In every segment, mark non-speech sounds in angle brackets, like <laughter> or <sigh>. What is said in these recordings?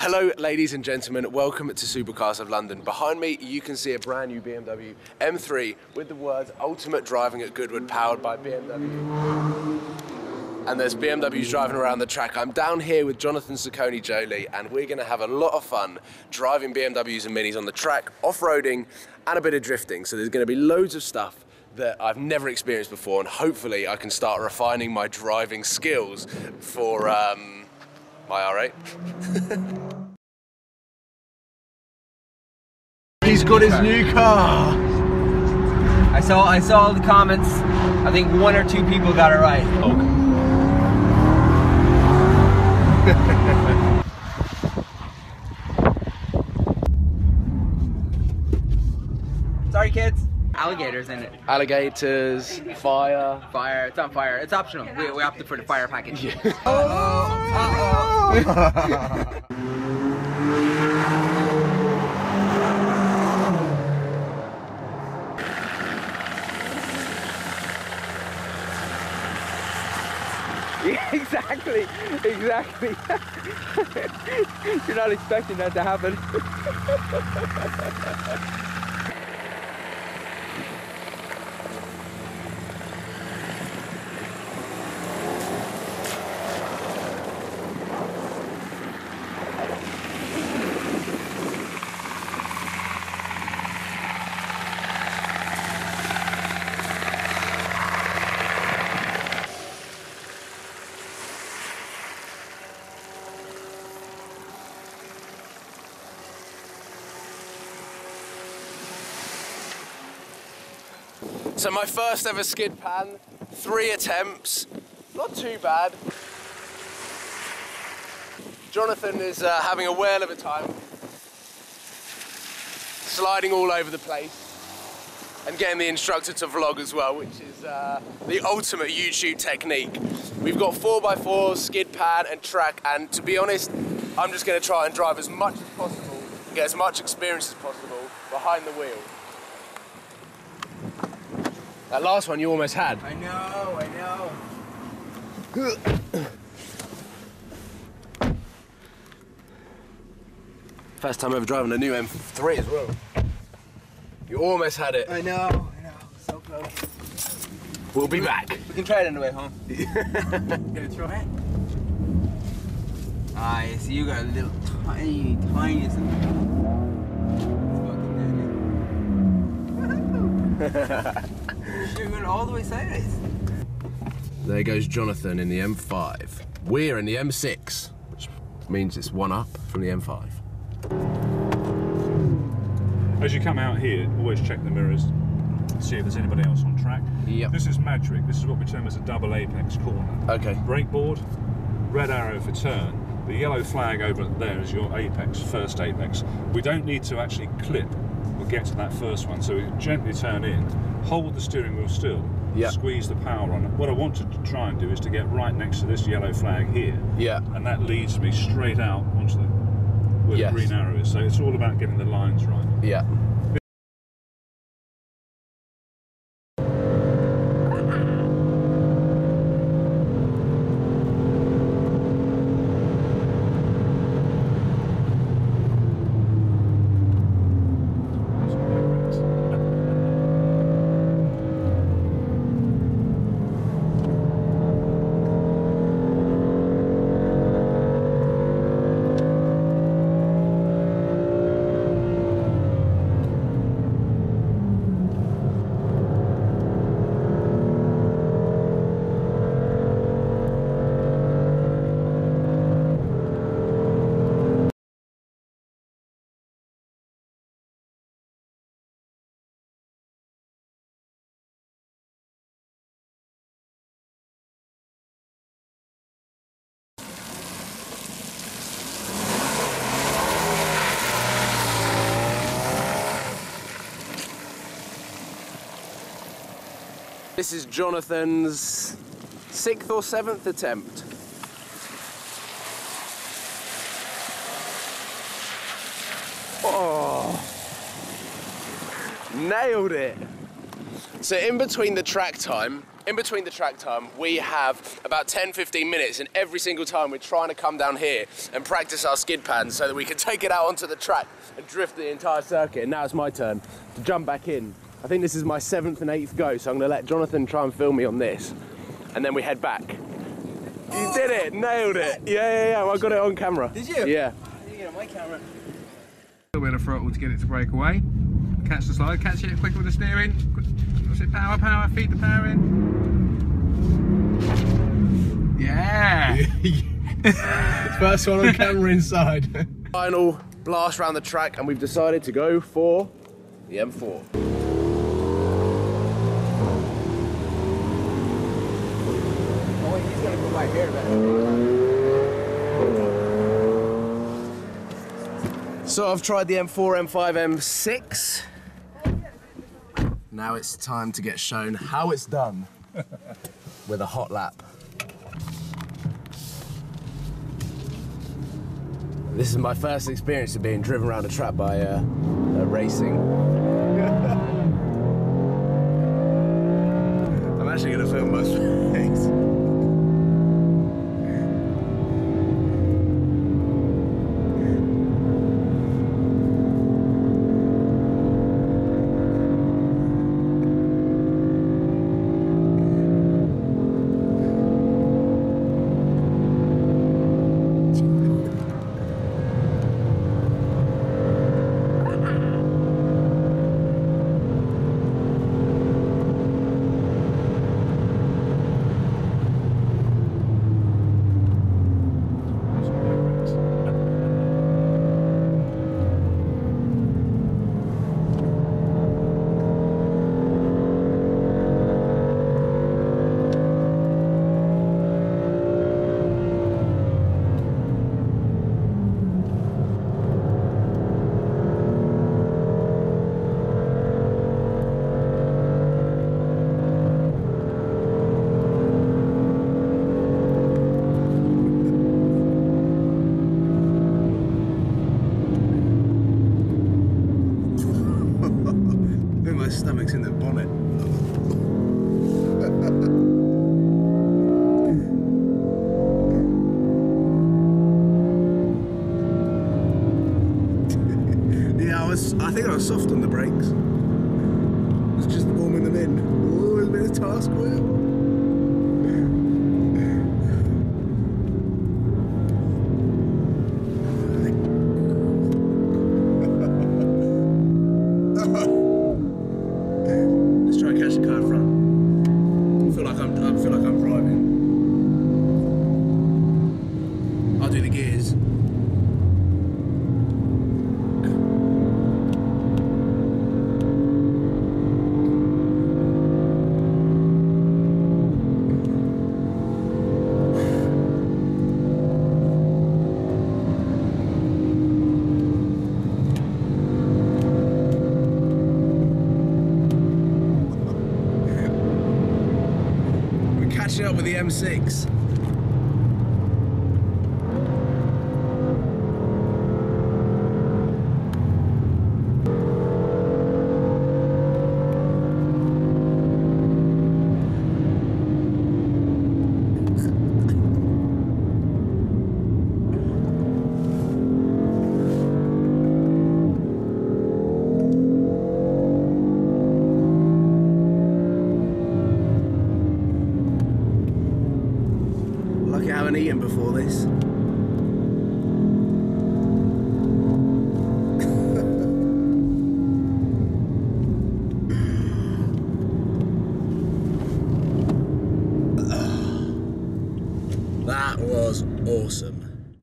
Hello, ladies and gentlemen. Welcome to Supercars of London. Behind me, you can see a brand new BMW M3 with the words "Ultimate Driving at Goodwood," powered by BMW. And there's BMWs driving around the track. I'm down here with Jonathan Saccone Joly, and we're going to have a lot of fun driving BMWs and Minis on the track, off-roading, and a bit of drifting. So there's going to be loads of stuff that I've never experienced before, and hopefully I can start refining my driving skills for um, my R8. <laughs> He's got his new car. I saw I saw all the comments. I think one or two people got it right. <laughs> Sorry, kids. Alligators in it. Alligators, fire. Fire. It's on fire. It's optional. We, we opted for the fire package. Yeah, <laughs> oh, <laughs> exactly, exactly. <laughs> You're not expecting that to happen. <laughs> So my first ever skid pan, three attempts, not too bad. Jonathan is uh, having a whale of a time, sliding all over the place, and getting the instructor to vlog as well, which is uh, the ultimate YouTube technique. We've got 4x4, skid pan and track, and to be honest, I'm just going to try and drive as much as possible, get as much experience as possible behind the wheel. That last one you almost had. I know, I know. First time ever driving a new M3 as well. You almost had it. I know, I know. So close. We'll be back. We can try it on the way home. Gonna try it? Ah, I see you got a little tiny, tiniest. <laughs> You're going all the way sideways. There goes Jonathan in the M5. We're in the M6, which means it's one up from the M5. As you come out here, always check the mirrors, see if there's anybody else on track. Yep. This is Madgwick. This is what we term as a double apex corner. Okay. Brake board, red arrow for turn. The yellow flag over there is your apex, first apex. We don't need to actually clip or get to that first one, so we gently turn in, hold the steering wheel still, Yeah. squeeze the power on. What I wanted to try and do is to get right next to this yellow flag here, Yeah. and that leads me straight out onto the where Yes. the green arrow is. So it's all about getting the lines right. Yeah. This is Jonathan's sixth or seventh attempt. Oh, nailed it. So in between the track time, in between the track time, we have about 10 15 minutes, and every single time we're trying to come down here and practice our skid pan so that we can <laughs> take it out onto the track and drift the entire circuit. And now it's my turn to jump back in. I think this is my seventh and eighth go, so I'm going to let Jonathan try and film me on this, and then we head back. You did it, nailed it. Yeah, yeah, yeah. I got it on camera. Did you? Yeah. You know, my camera. little bit of throttle to get it to break away. Catch the slide, catch it quick with the steering. What's it? Power, power, feed the power in. Yeah! <laughs> First one on camera inside. <laughs> Final blast around the track, and we've decided to go for the M4. Oh, wait, here. But... So I've tried the M4, M5, M6. Now it's time to get shown how it's done <laughs> with a hot lap. This is my first experience of being driven around a track by uh, racing. I'm actually going to film my face. I think my stomach's in the bonnet. <laughs> yeah, I was. I think I was soft on the brakes. It was just warming them in. Oh, it's been a task, Will. Catching up with the M6. Lucky I haven't eaten before this. That was awesome.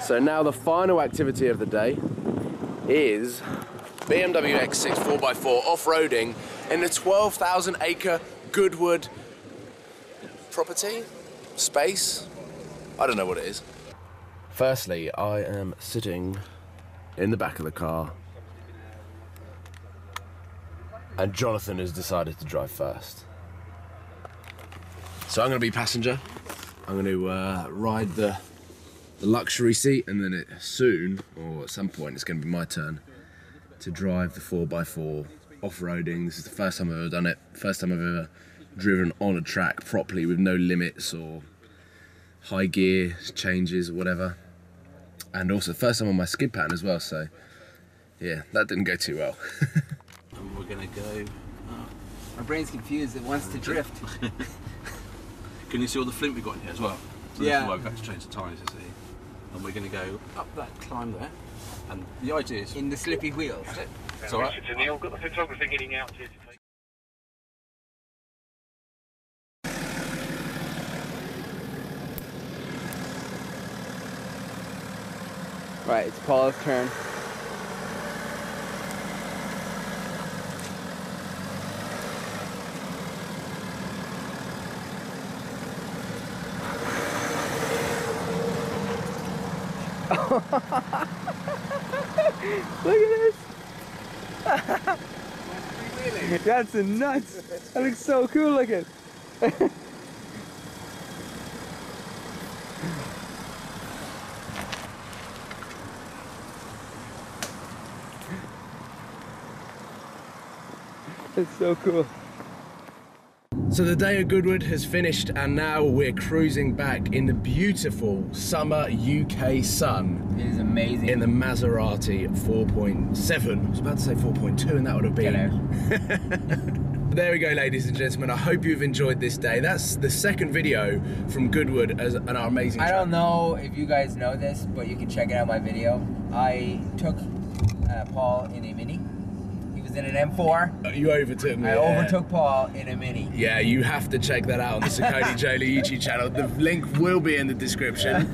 So now the final activity of the day is BMW X6 4x4 off-roading in a 12,000 acre Goodwood property, space. I don't know what it is. Firstly, I am sitting in the back of the car, and Jonathan has decided to drive first. So I'm going to be passenger. I'm going to uh, ride the the luxury seat, and then it soon, or at some point, it's going to be my turn to drive the 4x4 off-roading. This is the first time I've ever done it. First time I've ever driven on a track properly with no limits or high gear changes or whatever. And also, first time on my skid pan as well, so yeah, that didn't go too well. <laughs> And we're gonna go. My brain's confused. It wants to drift. <laughs> Can you see all the flint we've got in here as well? So Yeah. This is why we've had to change the tyres, you see. And we're gonna go up that climb there. And the idea is. In the slippy wheels. That's it. It's alright. Richard and Neil, got the photographer getting out here to take. Right, it's Paul's turn. <laughs> Look at this! That's nuts! That looks so cool looking! <laughs> That's so cool. So the day at Goodwood has finished, and now we're cruising back in the beautiful summer UK sun It is amazing. in the Maserati 4.7. I was about to say 4.2, and that would have been. <laughs> There we go, ladies and gentlemen. I hope you've enjoyed this day. That's the second video from Goodwood as an amazing. I don't know if you guys know this, but you can check it out my video. I took uh, Paul in a mini. In an M4. Uh, you overtook me. I yeah. overtook Paul in a mini. Yeah, you have to check that out on the Saccone Joly YouTube channel. The link will be in the description.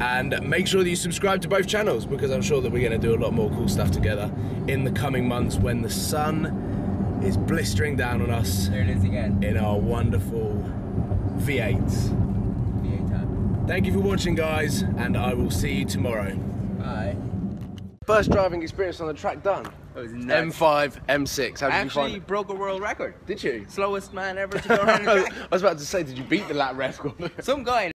And make sure that you subscribe to both channels because I'm sure that we're going to do a lot more cool stuff together in the coming months when the sun is blistering down on us There it is again. in our wonderful V8s. V8 time. Thank you for watching, guys, and I will see you tomorrow. Bye. First driving experience on the track done. It was. M5, M6. How did you find actually it? broke a world record. Did you? Slowest man ever to go around the <laughs> I was about to say, did you beat the lap record? Some guy